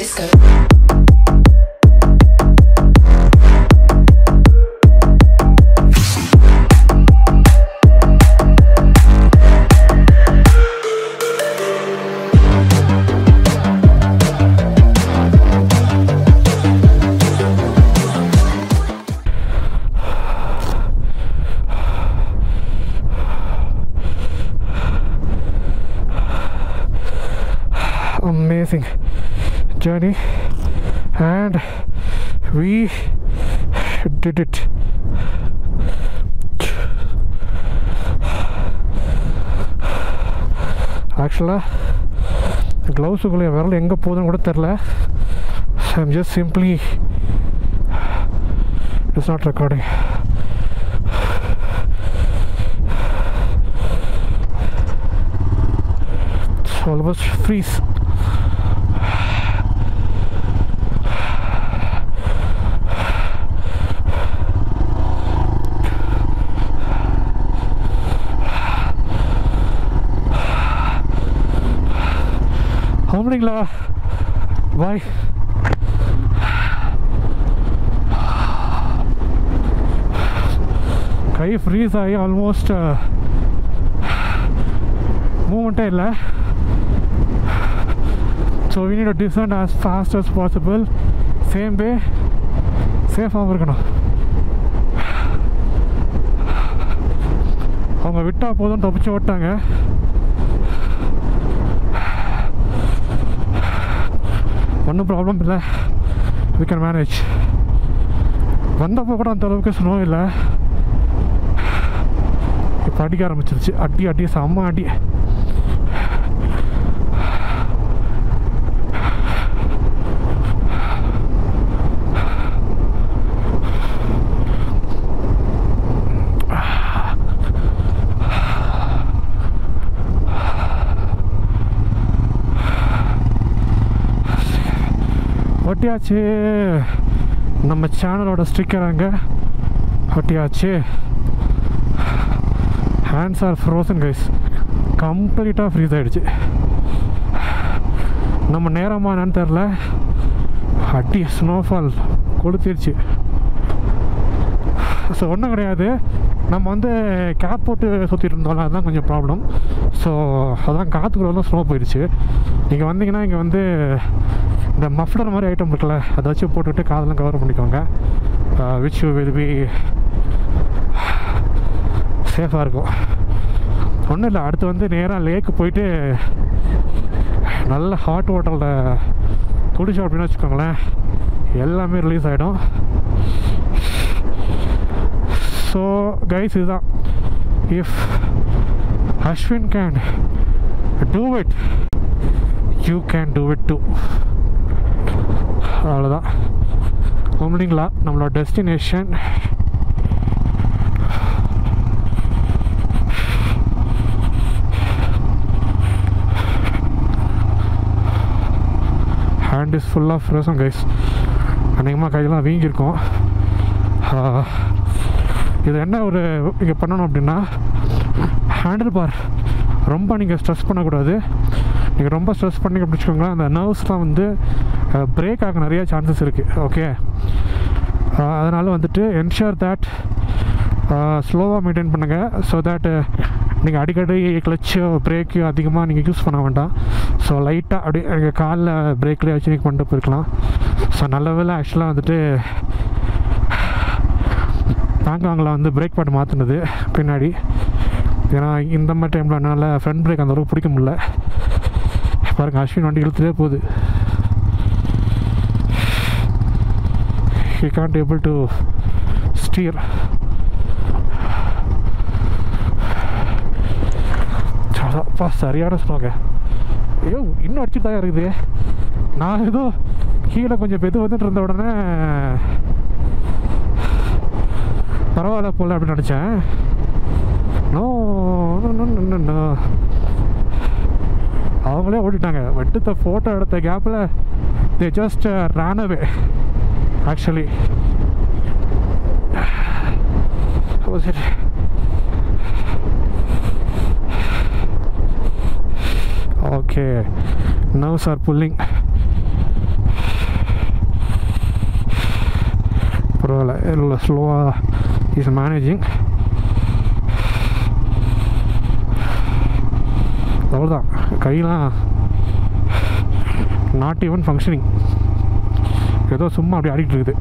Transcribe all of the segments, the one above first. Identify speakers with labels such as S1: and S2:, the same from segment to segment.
S1: disco.
S2: amazing journey and we did it ஆக்சுவலாக க்ளவுஸுக்குள்ளே விரல் எங்கே போகுதுன்னு கூட தெரில I'm just simply it's not recording almost freeze. ஆமாங்களா பாய் கை ஃப்ரீஸ் ஆகி ஆல்மோஸ்ட் மூமெண்ட்டே uh, இல்லை. So we need descend as fast fast possible same way சேஃபாகவும் இருக்கணும். அவங்க விட்டால் போதும் தப்பிச்சு ஓட்டாங்க ஒன்றும் ப்ராப்ளம் இல்லை வி கேன் மேனேஜ் வந்தப்போ கூட அந்த அளவுக்கு ஸ்னோ இல்லை. இப்போ அடிக்க ஆரம்பிச்சிருச்சு. அடி அடி செம்ம அடி. ஒட்டியாச்சு நம்ம சேனலோட ஸ்டிக்கர் அங்கே. ஒட்டியாச்சு ஹேண்ட்ஸ் ஆர் ஃப்ரோசன் கைஸ் கம்ப்ளீட்டாக ஃப்ரீஸ் ஆகிடுச்சு நம்ம நேரமாக என்னன்னு தெரில அட்டி ஸ்னோஃபால் கொளுத்திருச்சு. ஸோ ஒன்றும் கிடையாது. நம்ம வந்து கேப் போட்டு சுற்றிட்டு இருந்தோம்ல அதுதான் கொஞ்சம் ப்ராப்ளம் ஸோ அதான் காற்றுக்குள்ள ஸ்னோ போயிடுச்சு. நீங்கள் வந்தீங்கன்னா இங்கே வந்து இந்த மஃப்ளர் மாதிரி ஐட்டம் இருக்குல்ல அதை வச்சு போட்டுவிட்டு காதெல்லாம் கவர் பண்ணிக்கோங்க. விச் வில் பி சேஃபாக இருக்கும். ஒன்றும் இல்லை அடுத்து வந்து நேராக லேக்கு போயிட்டு நல்ல ஹாட் வாட்டரில் குடிச்சோம் அப்படின்னு வச்சுக்கோங்களேன். எல்லாமே ரிலீஸ் ஆகிடும் ஸோ கைஸ் இதுதான். If Ashwin can do it you can do it do அவ்வளோதான் உண்மைங்களா நம்மளோட டெஸ்டினேஷன் ஹேண்ட் இஸ் ஃபுல்லாக ஃப்ரெஷம் கைஸ் அநேகமாக கையெல்லாம் வீங்கியிருக்கோம். இது என்ன ஒரு இங்கே பண்ணணும் அப்படின்னா ஹேண்டில் பார் ரொம்ப நீங்கள் ஸ்ட்ரெஸ் பண்ணக்கூடாது. நீங்கள் ரொம்ப ஸ்ட்ரெஸ் பண்ணி அப்படின்னு வச்சுக்கோங்களேன் அந்த நர்வ்ஸ்லாம் வந்து பிரேக் ஆக நிறைய சான்சஸ் இருக்குது ஓகே அதனால் வந்துட்டு என்ஷூர் தேட் ஸ்லோவாக மெயின்டைன் பண்ணுங்கள் ஸோ தேட் நீங்கள் அடிக்கடி கிளச்சு பிரேக்கு அதிகமாக நீங்கள் யூஸ் பண்ண வேண்டாம். ஸோ லைட்டாக அப்படியே எங்கள் காலில் பிரேக்லேயே வச்சு நீங்கள் கொண்டு போயிருக்கலாம். ஸோ நல்ல வேலை ஆக்சுவலாக வந்துட்டு பேங்காங்கில் வந்து பிரேக் பேட் மாற்றினது பின்னாடி. ஏன்னா இந்த மாதிரி டைமில் என்னால் ஃப்ரண்ட் பிரேக் அந்த அளவுக்கு பிடிக்க முடில பாருங்க அஸ்வின் வண்டி இழுத்துட்டே போகுது. He can't able to steer. அப்பா சரியான ஸ்னோங்க ஐயோ இன்னும் அடிச்சுட்டு தான் இருக்குது. நான் ஏதோ கீழே கொஞ்சம் பெது வந்துட்டு இருந்த உடனே பரவாயில்ல போல அப்படின்னு நினச்சேன். நோ நோ அவங்களே ஓடிட்டாங்க. வெட்டுத்த ஃபோட்டோ எடுத்த கேப்பில் they just actually how was it? Okay nerves are pulling. A little slower he's ah managing. not even functioning. ஏதோ சும்மா அப்படி ஆடிக்கிட்டு இருக்குது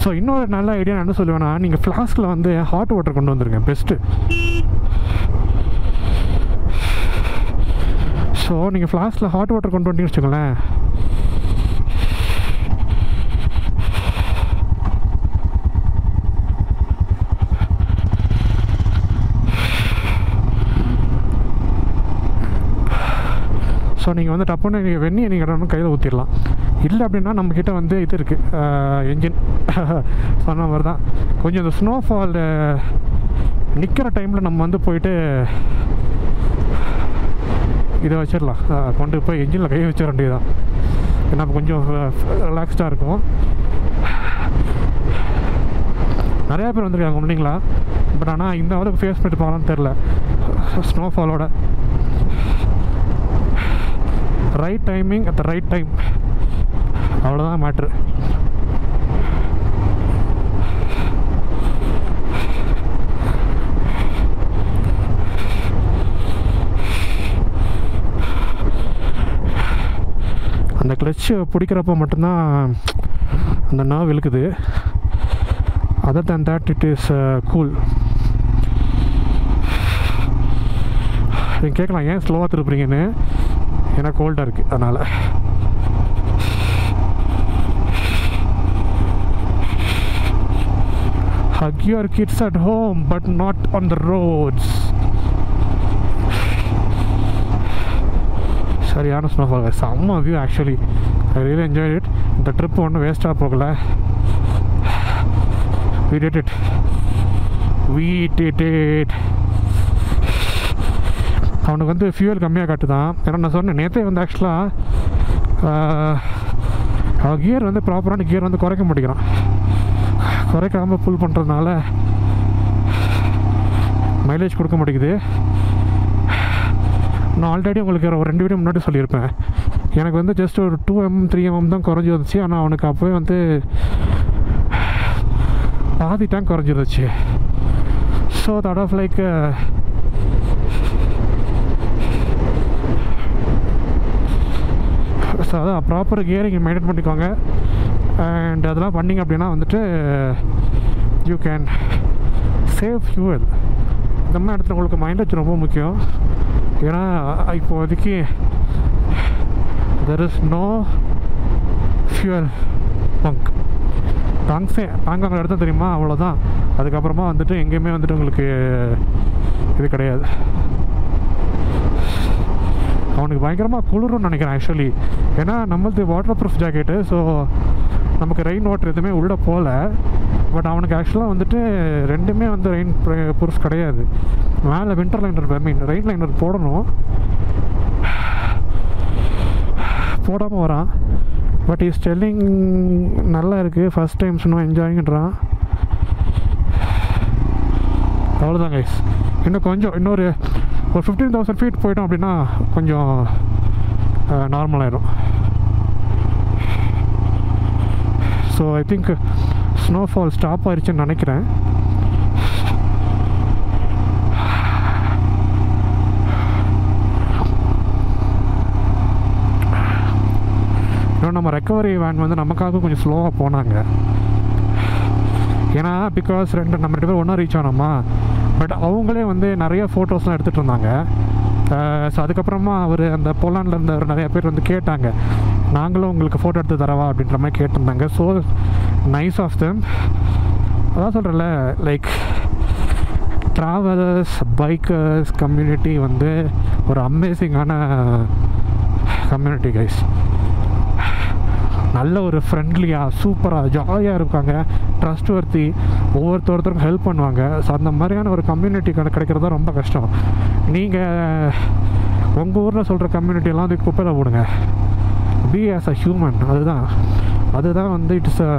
S2: ஸோ இன்னொரு நல்ல ஐடியா நான் என்ன சொல்லுவேன்னா நீங்கள் ஃப்ளாஸ்கில் வந்து ஹாட் வாட்டர் கொண்டு வந்துருங்க பெஸ்ட்டு ஸோ நீங்கள் ஃப்ளாஸ்கில் ஹாட் வாட்டர் கொண்டு வந்தீங்கன்னு வச்சுக்கோங்களேன் ஸோ நீங்கள் வந்து டப்புன்னு நீங்கள் வெந்நியை நீங்கள் இடம்னு கையில் ஊற்றிடலாம் இல்லை அப்படின்னா நம்மக்கிட்ட வந்து இது இருக்குது என்ஜின் சொன்ன மாதிரி தான் கொஞ்சம் இந்த ஸ்னோஃபால் நிற்கிற டைமில் நம்ம வந்து போயிட்டு இதை வச்சிடலாம். கொண்டு போய் என்ஜினில் கை வச்சிட வேண்டியதுதான். தான் அப்ப கொஞ்சம் ரிலாக்ஸ்டாக இருக்கும். நிறையா பேர் வந்திருக்காங்க முன்னீங்களா பட் ஆனால் இந்த அளவுக்கு ஃபேஸ் பண்ணிட்டு போகலான்னு தெரில ஸ்னோஃபாலோட right timing at the right time அவ்வளோதான் மேட்ரு அந்த கிளச்சு பிடிக்கிறப்ப மட்டும்தான் அந்த நர்வ் இழுக்குது. Other than that it is cool நீங்கள் கேட்கலாம் ஏன் ஸ்லோவாக திருப்புறீங்கன்னு? ஏன்னா கோல்டாக இருக்குது அதனால். Hug your kids at home, but not on the roads. சரியான ஸ்னோஃபால் செம்ம view actually I really enjoy it இந்த ட்ரிப் ஒன்றும் வேஸ்ட்டாக போகல. We did it. We did it. அவனுக்கு வந்து ஃபியூவல் கம்மியாக காட்டுதான். ஏன்னா நான் சொன்னேன் நேற்றே வந்து ஆக்சுவலாக அவன் கியர் வந்து ப்ராப்பரான கியர் வந்து குறைக்க மாட்டேங்கிறான். குறைக்காமல் புல் பண்ணுறதுனால மைலேஜ் கொடுக்க மாட்டேங்குது. நான் ஆல்ரெடி உங்களுக்கு ஒரு ரெண்டு வீடியோ முன்னாடி சொல்லியிருப்பேன். எனக்கு வந்து ஜஸ்ட் ஒரு டூ எம் த்ரீ எம்எம் தான் குறைஞ்சி வந்துச்சு. ஆனால் அவனுக்கு அப்போவே வந்து பாதி டேங்க் குறைஞ்சிருச்சு so that half like so அதான் ப்ராப்பர் கியரிங் மெயின்டைன் பண்ணிக்கோங்க. அண்ட் அதெல்லாம் பண்ணிங்க அப்படின்னா வந்துட்டு யூ கேன் சேவ் ஃபியூவல் இந்த மாதிரி இடத்துல உங்களுக்கு மைலேஜ் ரொம்ப முக்கியம். ஏன்னா இப்போதைக்கு there is no fuel bunk டாங்ஸே tank அங்கே இடத்த தெரியுமா? அவ்வளோதான் அதுக்கப்புறமா வந்துட்டு எங்கேயுமே வந்துட்டு உங்களுக்கு இது கிடையாது. அவனுக்கு பயங்கரமாக குளிரும்னு நினைக்கிறேன் ஆக்சுவலி ஏன்னா நம்மளது வாட்டர் ப்ரூஃப் ஜாக்கெட்டு ஸோ நமக்கு ரெயின் வாட்டர் எதுவுமே உள்ளே போகல பட் அவனுக்கு ஆக்சுவலாக வந்துட்டு ரெண்டுமே வந்து ரெயின் ப்ரூஃப் eh, கிடையாது. மேலே winter liner I mean rain liner போடணும். போடாமல் வரான். பட் இஸ் டெல்லிங் நல்லா இருக்குது ஃபஸ்ட் டைம் சும்மா என்ஜாயிங்கிறான் அவ்வளோதான் கைஸ் இன்னும் கொஞ்சம் இன்னொரு ஒரு ஃபிஃப்டீன் தௌசண்ட் ஃபீட் போயிட்டோம் அப்படின்னா கொஞ்சம் நார்மல் ஆயிடும் so I think snowfall stop ஆயிடுச்சுன்னு நினைக்கிறேன். இன்னும் நம்ம ரெக்கவரி வேன் வந்து நமக்காக கொஞ்சம் ஸ்லோவாக போனாங்க. ஏன்னா பிகாஸ் ரெண்டு நம்ம ரெண்டு பேரும் ஒன்றா ரீச் ஆனோமா? பட் அவங்களே வந்து நிறைய ஃபோட்டோஸ்லாம் எடுத்துகிட்டு இருந்தாங்க. ஸோ அதுக்கப்புறமா அவர் அந்த போலாண்டில் இருந்தவர் நிறைய பேர் வந்து கேட்டாங்க. நாங்களும் உங்களுக்கு ஃபோட்டோ எடுத்து தரவா அப்படின்ற மாதிரி கேட்டிருந்தாங்க. ஸோ நைஸ் ஆஃப் தெம் அதான் சொல்கிறல லைக் ட்ராவலர்ஸ் பைக்கர்ஸ் கம்யூனிட்டி வந்து ஒரு அமேசிங்கான கம்யூனிட்டி கைஸ் நல்ல ஒரு ஃப்ரெண்ட்லியாக சூப்பராக ஜாலியாக இருக்காங்க. ட்ரஸ்ட் வர்த்தி ஒவ்வொருத்தருத்தருக்கும் ஹெல்ப் பண்ணுவாங்க. ஸோ அந்த மாதிரியான ஒரு கம்யூனிட்டி கிடைக்கிறது தான் ரொம்ப கஷ்டம். நீங்கள் உங்கள் ஊரில் சொல்கிற கம்யூனிட்டியெல்லாம் வந்து குப்பையில் போடுங்க. பி ஆஸ் அ ஹியூமன் அதுதான். அதுதான் வந்து it's a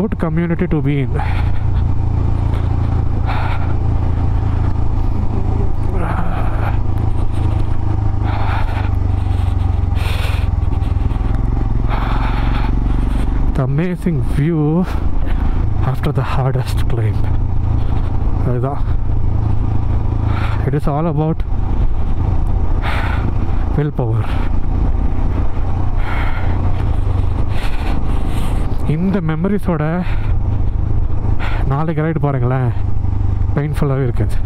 S2: good community to be in. The amazing view. After the hardest climb. அதுதான் it is all about will power இந்த மெமரிஸோட நாளைக்கு ரைடு பாருங்களேன் பெயின்ஃபுல்லாகவே இருக்காது.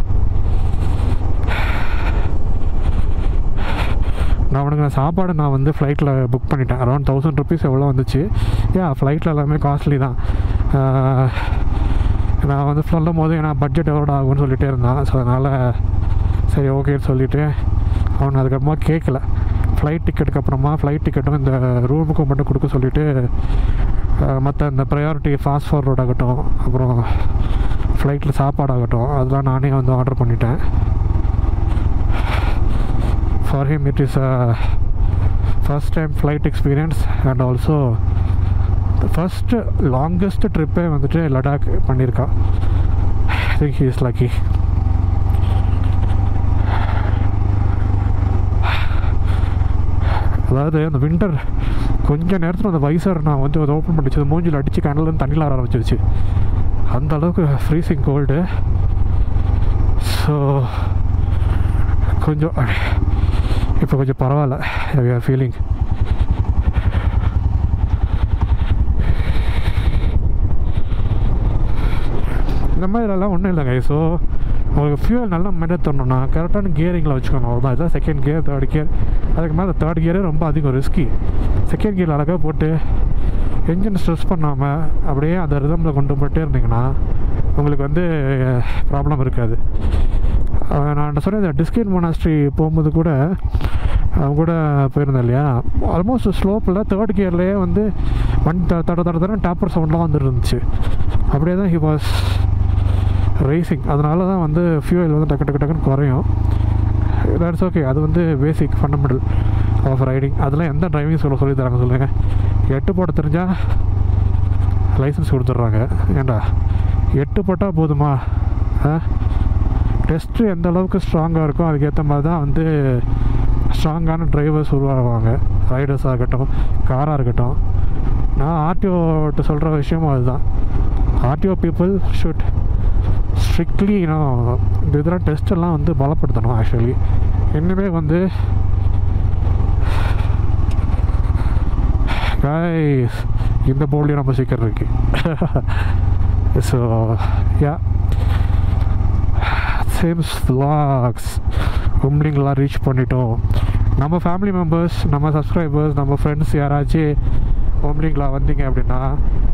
S2: நான் உனக்கு நான் சாப்பாடு நான் வந்து ஃப்ளைட்டில் புக் பண்ணிட்டேன். அரௌண்ட் தௌசண்ட் ருபீஸ் எவ்வளோ வந்துச்சு? ஏன் ஃப்ளைட்டில் எல்லாமே காஸ்ட்லி தான். நான் வந்து சொல்லும் போது ஏன்னா பட்ஜெட் எவ்வளோ ஆகும்னு சொல்லிகிட்டே இருந்தான். ஸோ அதனால் சரி ஓகேன்னு சொல்லிவிட்டு அவன் அதுக்கப்புறமா கேட்கல ஃப்ளைட் டிக்கெட்டுக்கு அப்புறமா ஃப்ளைட் டிக்கெட்டும் இந்த ரூமுக்கும் மட்டும் கொடுக்க சொல்லிவிட்டு மற்ற இந்த ப்ரையாரிட்டி ஃபாஸ்ட் ஃபார்வர்ட் ஆகட்டும் அப்புறம் ஃப்ளைட்டில் சாப்பாடு ஆகட்டும் அதெல்லாம் நானே வந்து ஆர்டர் பண்ணிட்டேன். For him it is a first time flight experience and also first longest ட்ரிப்பே வந்துட்டு லடாக் பண்ணியிருக்கா. I think he is lucky அதாவது அந்த வின்டர் கொஞ்ச நேரத்தில் அந்த வைசர் நான் வந்து அதை ஓப்பன் பண்ணிச்சு. மூஞ்சில் அடித்து கண்ணில் தண்ணியில் வர ஆரம்பிச்சிருச்சு அந்த அளவுக்கு ஃப்ரீசிங் கோல்டு ஸோ கொஞ்சம் இப்போ கொஞ்சம் பரவாயில்ல. வி ஆர் ஃபீலிங் இந்த மாதிரிலாம் ஒன்றும் இல்லைங்க. ஸோ உங்களுக்கு ஃபியூவல் நல்லா மெயின்டைன் தரணும்னா கரெக்டான கியரிங்கில் வச்சுக்கணும். அவ்வளோதான் இதுதான் செகண்ட் கியர் தேர்ட் கியர் அதுக்கு மேலே தேர்ட் கியரே ரொம்ப அதிகம் ரிஸ்கி செகண்ட் கியர் அழகாக போட்டு என்ஜின் ஸ்ட்ரெஸ் பண்ணாமல் அப்படியே அந்த ரிதமில் கொண்டு போயிட்டே இருந்தீங்கன்னா உங்களுக்கு வந்து ப்ராப்ளம் இருக்காது. நான் சொன்னேன் இந்த டிஸ்கின் மொனாஸ்ட்ரி போகும்போது கூட அவங்க கூட போயிருந்தேன் இல்லையா? ஆல்மோஸ்ட் ஸ்லோப்பில் தேர்ட் கியர்லேயே வந்து வண்டி த- தட தட தட டாப்பர் சவுண்ட்லாம் வந்துருந்துச்சு அப்படியே தான் ஹி வாஸ் ரேசிங் அதனால தான் வந்து ஃபியூயல் வந்து டக்கு டக்கு டக்குன்னு குறையும். தட்ஸ் ஓகே அது வந்து பேசிக் ஃபண்டமெண்டல் ஆஃப் ரைடிங் அதெல்லாம் எந்த டிரைவிங் சொல்ல சொல்லி தராங்க சொல்லுங்கள் எட்டு போட தெரிஞ்சால் லைசன்ஸ் கொடுத்துட்றாங்க. ஏண்டா? எட்டு போட்டால் போதுமா? ஆ? டெஸ்ட்டு எந்த அளவுக்கு ஸ்ட்ராங்காக இருக்கோ அதுக்கேற்ற மாதிரி தான் வந்து ஸ்ட்ராங்கான டிரைவர்ஸ் உருவாகுவாங்க ரைடர்ஸாக இருக்கட்டும் காராக இருக்கட்டும். நான் ஆர்டிஓட்ட சொல்கிற விஷயமும் அதுதான். ஆர்டிஓ பீப்புள் ஷுட் ஸ்ட்ரிக்ட்லி இன்னும் இந்த இதெல்லாம் டெஸ்ட்டெல்லாம் வந்து பலப்படுத்தணும் ஆக்சுவலி இன்னுமே வந்து கைஸ் இந்த போர்ட்லேயும் நம்ம சீக்கிரம் இருக்கு. ஸோ யா சேம்ஸ் லாக்ஸ் உம்லிங்லாம் ரீச் பண்ணிட்டோம். நம்ம ஃபேமிலி மெம்பர்ஸ் நம்ம சப்ஸ்கிரைபர்ஸ் நம்ம ஃப்ரெண்ட்ஸ் யாராச்சும் ஓம்லிங்களா வந்தீங்க அப்படின்னா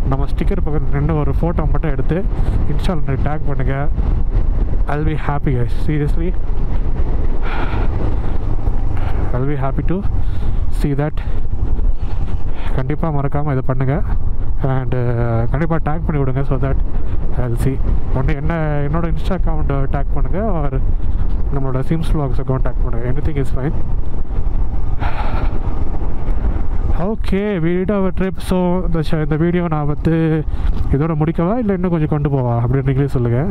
S2: நம்ம ஸ்டிக்கர் பக்கத்தில் நின்று ஒரு ஃபோட்டோ மட்டும் எடுத்து இன்ஸ்டால் டேக் பண்ணுங்கள் I'll be happy guys seriously I'll be happy to see that கண்டிப்பாக மறக்காமல் இதை பண்ணுங்கள் அண்டு uh, கண்டிப்பாக டேக் பண்ணி விடுங்க ஸோ தட் ஐல் சி ஒன்று என்ன என்னோட இன்ஸ்டா அக்கௌண்ட் டேக் பண்ணுங்கள் ஆர் நம்மளோட சிம்ஸ் vlogs அக்கௌண்ட் டேக் பண்ணுங்கள் anything is fine okay video trip so இந்த இந்த வீடியோ நான் வந்து இதோட முடிக்கவா இல்லை இன்னும் கொஞ்சம் கொண்டு போவா அப்படின்னு நீங்களே சொல்லுங்கள்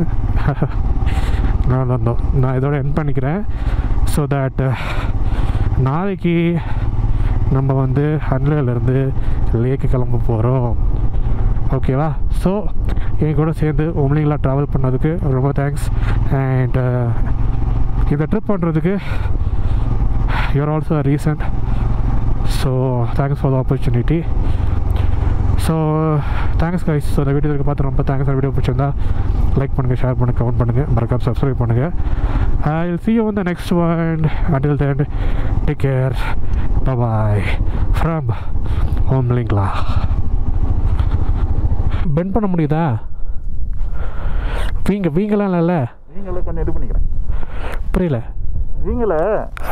S2: நான் வந்தோம் நான் இதோட என் பண்ணிக்கிறேன். ஸோ தட் நாளைக்கு நம்ம வந்து ஹன்லேருந்து லேக்கு கிளம்ப போகிறோம் ஓகேவா ஸோ என் கூட சேர்ந்து உம்லிங்களா ட்ராவல் பண்ணதுக்கு ரொம்ப தேங்க்ஸ் அண்ட் இந்த ட்ரிப் பண்ணுறதுக்கு you are also reason so thanks for the opportunity so thanks guys so இந்த வீடியோ பார்த்து ரொம்ப தேங்க்ஸ் வீடியோ பிடிச்சிருந்தா லைக் பண்ணுங்கள் ஷேர் பண்ணுங்கள் கமெண்ட் பண்ணுங்கள் மறக்காம சப்ஸ்கிரைப் பண்ணுங்கள் I will see you in the next one. Until then take care. Bye bye from home linkla bend பண்ண முடியுதா? வீங்க வீங்கலாம் இல்லைல்ல
S1: நீங்களே கொஞ்சம் இது பண்ணிக்கிறேன்.
S2: புரியல.
S1: நீங்களே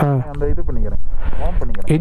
S2: ஆ.
S1: அந்த இது பண்ணிக்கிறேன். வார்ம் பண்ணிக்கிறேன்.